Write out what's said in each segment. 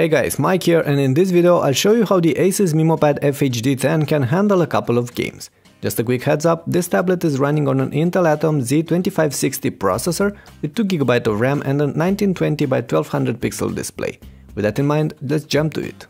Hey guys, Mike here and in this video I'll show you how the Asus MemoPad FHD10 can handle a couple of games. Just a quick heads up, this tablet is running on an Intel Atom Z2560 processor with 2GB of RAM and a 1920 by 1200 pixel display. With that in mind, let's jump to it.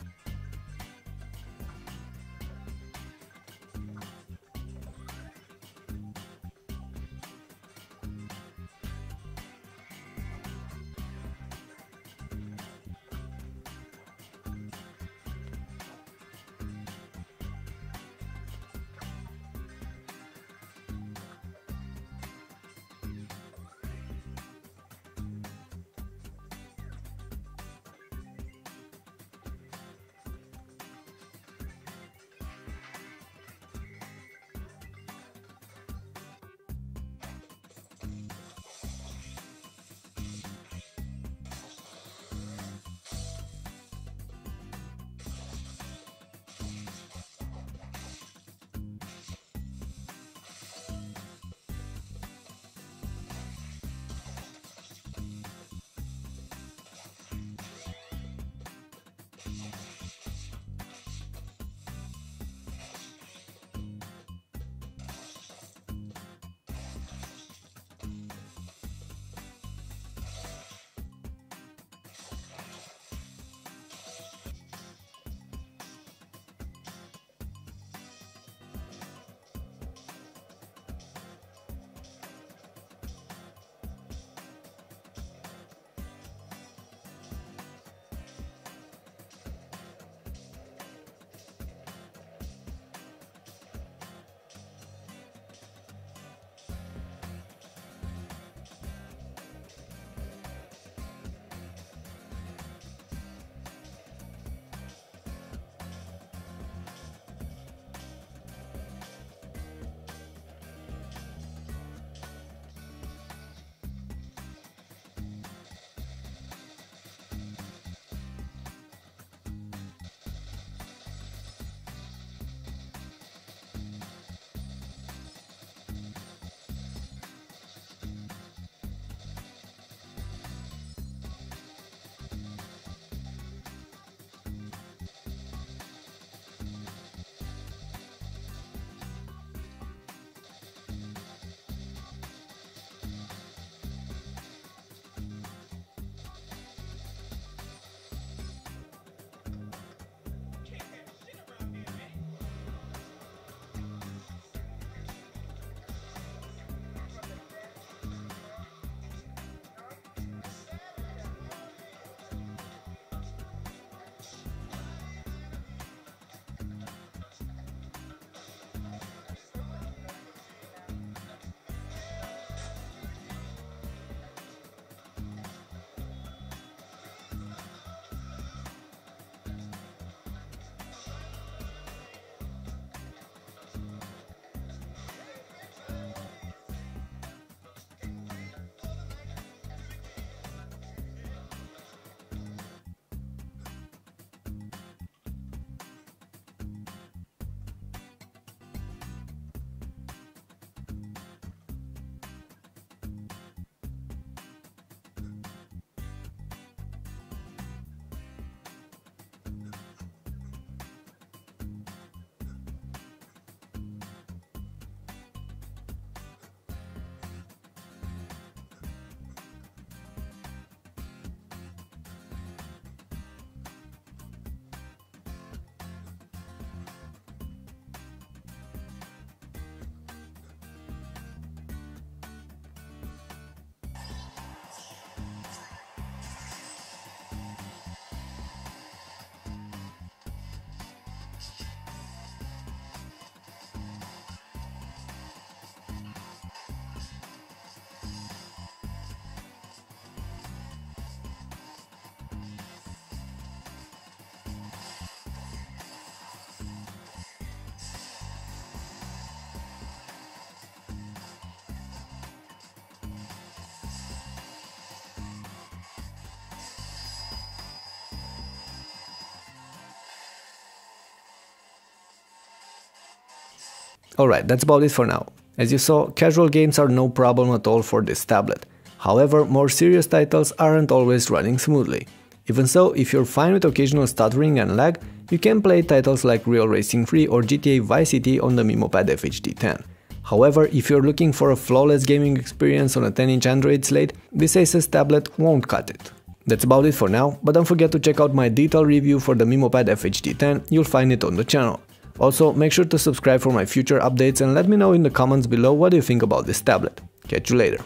Alright, that's about it for now. As you saw, casual games are no problem at all for this tablet. However, more serious titles aren't always running smoothly. Even so, if you're fine with occasional stuttering and lag, you can play titles like Real Racing 3 or GTA Vice City on the MemoPad FHD 10. However, if you're looking for a flawless gaming experience on a 10-inch Android slate, this Asus tablet won't cut it. That's about it for now, but don't forget to check out my detailed review for the MemoPad FHD 10, you'll find it on the channel. Also, make sure to subscribe for my future updates and let me know in the comments below what you think about this tablet. Catch you later.